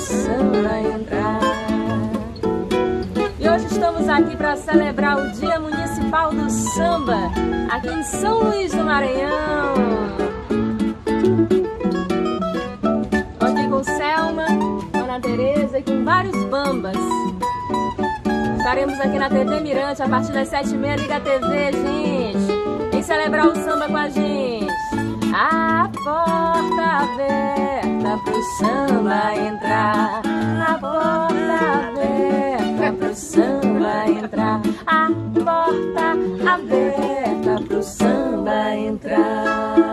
começando a entrar. E hoje estamos aqui para celebrar o Dia Municipal do Samba, aqui em São Luís do Maranhão. Aqui com Selma, Ana Tereza e com vários bambas. Estaremos aqui na TV Mirante a partir das sete e meia, liga TV, gente. Vem celebrar o samba com a gente. Pro samba entrar. A porta aberta pro samba entrar. A porta aberta pro samba entrar.